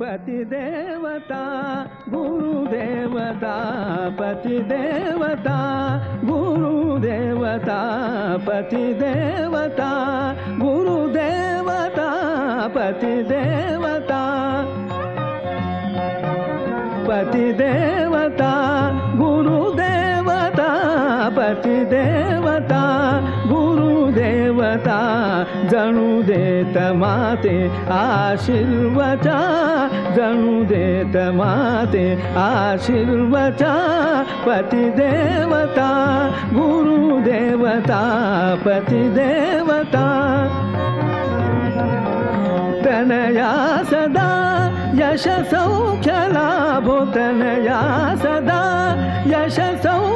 पतिदेवता गुरुदेवता पतिदेवता गुरुदेवता पतिदेवता गुरुदेवता पतिदेवता पतिदेवता पतिदेवता गुरुदेवता जणु देत माते आशीर्वचा जणु देत माते आशीर्वचा पतिदेवता गुरुदेवता पतिदेवता तनया सदा यश सौख्य लाभो तनया सदा यश सौ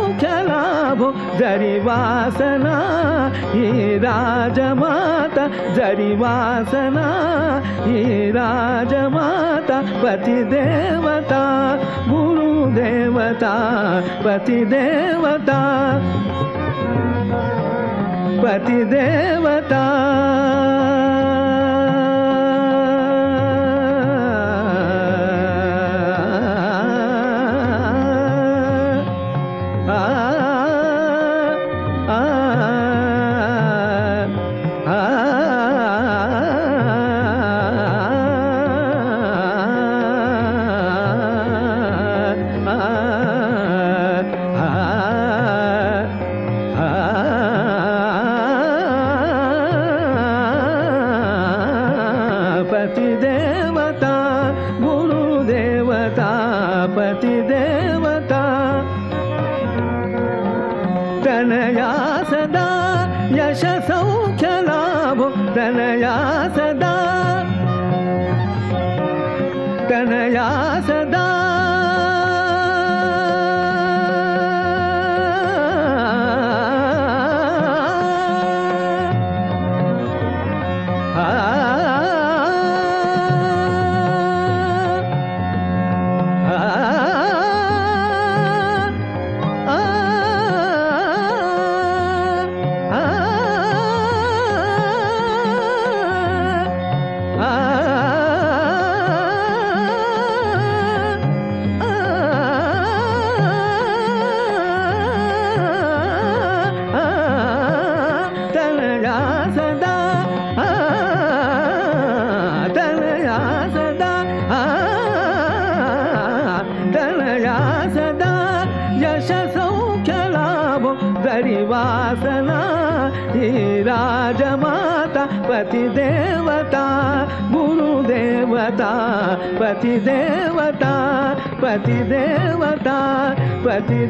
जरी वासना ही राजमाता जरी वासना ही राजमाता पतिदेवता गुरुदेवता पतिदेवता पतिदेवता गुरुदेवता पतिदेवता। तनया सदा यश सौख्य लाभो तनया सदा तनया सदा సదా తనయా సదా యశ సౌఖ్యలాభం దరివాసన ఈ రాజమాత పతి దేవత గురుదేవత పతి దేవత పతి దేవత పతి